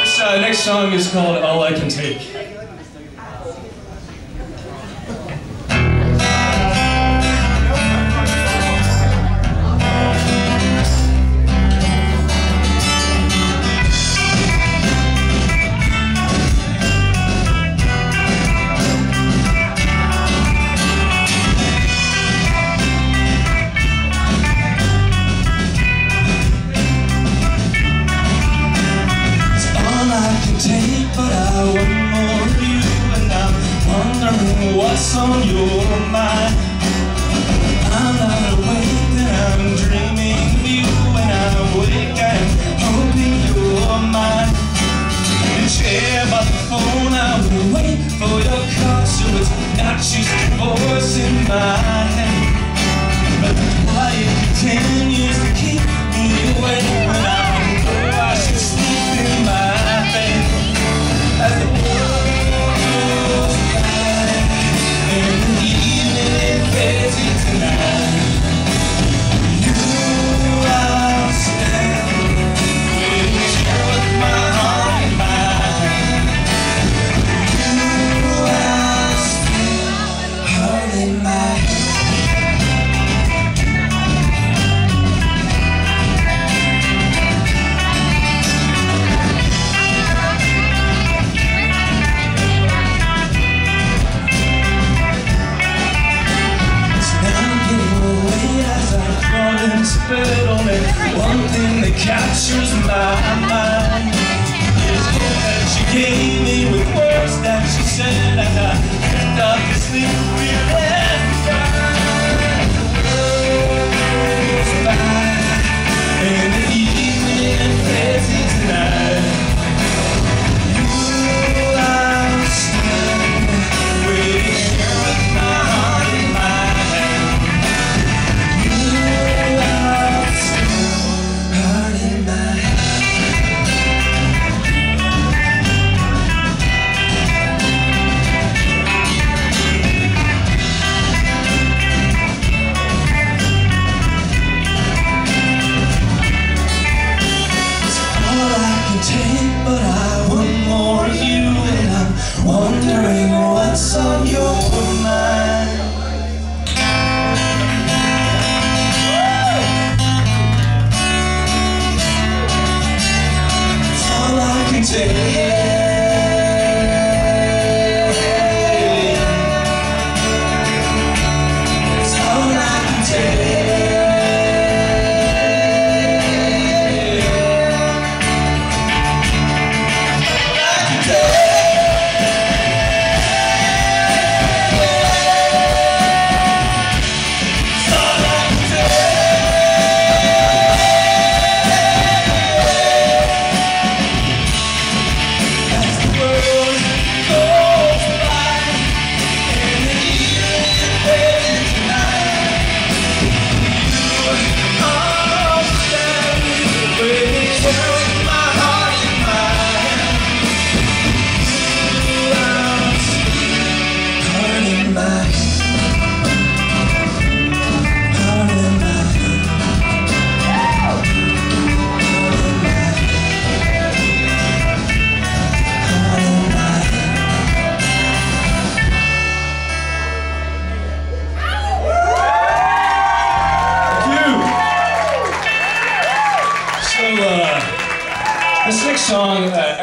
This next song is called All I Can Take. take but I want more of you And I'm wondering what's on your mind. one thing that captures my mind. song. Uh,